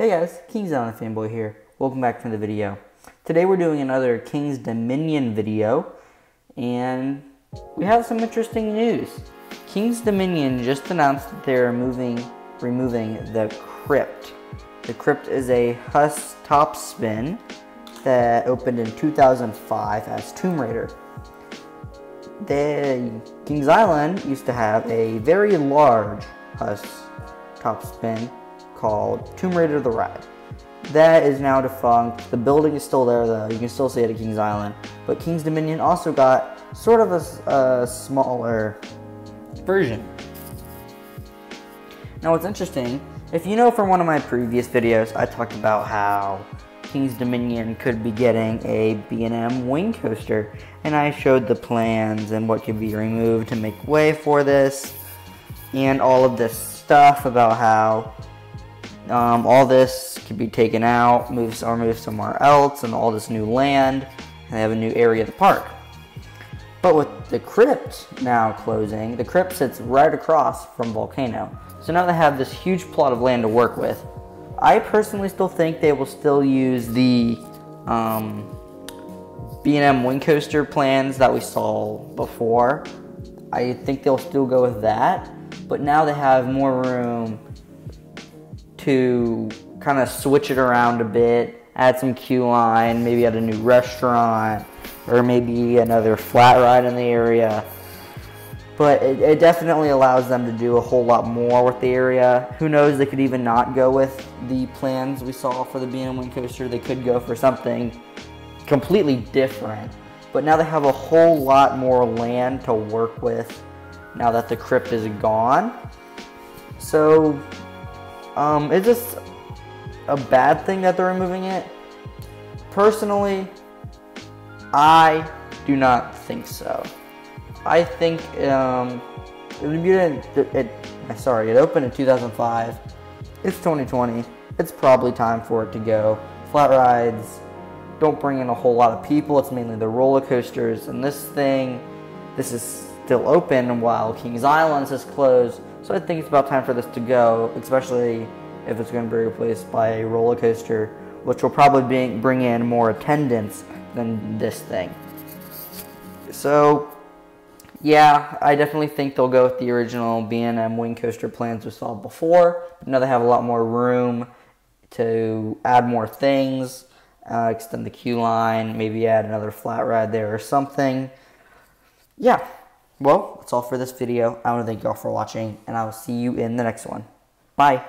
Hey guys, Kings Island Fanboy here. Welcome back to the video. Today we're doing another Kings Dominion video, and we have some interesting news. Kings Dominion just announced that they're moving, removing the Crypt. The Crypt is a Huss top spin that opened in 2005 as Tomb Raider. The Kings Island used to have a very large Huss top spin called Tomb Raider the Ride. That is now defunct. The building is still there though. You can still see it at Kings Island. But Kings Dominion also got sort of a, a smaller version. Now what's interesting, if you know from one of my previous videos, I talked about how Kings Dominion could be getting a B&M wing coaster and I showed the plans and what could be removed to make way for this and all of this stuff about how um, all this could be taken out, moved or moved somewhere else, and all this new land, and they have a new area of the park. But with the crypt now closing, the crypt sits right across from Volcano. So now they have this huge plot of land to work with. I personally still think they will still use the um, B&M Wing Coaster plans that we saw before. I think they'll still go with that, but now they have more room to kind of switch it around a bit, add some queue line, maybe add a new restaurant, or maybe another flat ride in the area. But it, it definitely allows them to do a whole lot more with the area. Who knows, they could even not go with the plans we saw for the B&M Wing Coaster. They could go for something completely different. But now they have a whole lot more land to work with now that the crypt is gone. So um, it's just a bad thing that they're removing it. Personally, I do not think so. I think um, it, it, it, sorry, it opened in 2005. It's 2020. It's probably time for it to go. Flat rides don't bring in a whole lot of people. It's mainly the roller coasters, and this thing, this is still open while Kings Islands is closed. So I think it's about time for this to go, especially if it's going to be replaced by a roller coaster, which will probably bring in more attendance than this thing. So, yeah, I definitely think they'll go with the original B&M wing coaster plans we saw before. But now they have a lot more room to add more things, uh, extend the queue line, maybe add another flat ride there or something. Yeah, well, that's all for this video. I want to thank you all for watching, and I will see you in the next one. Bye.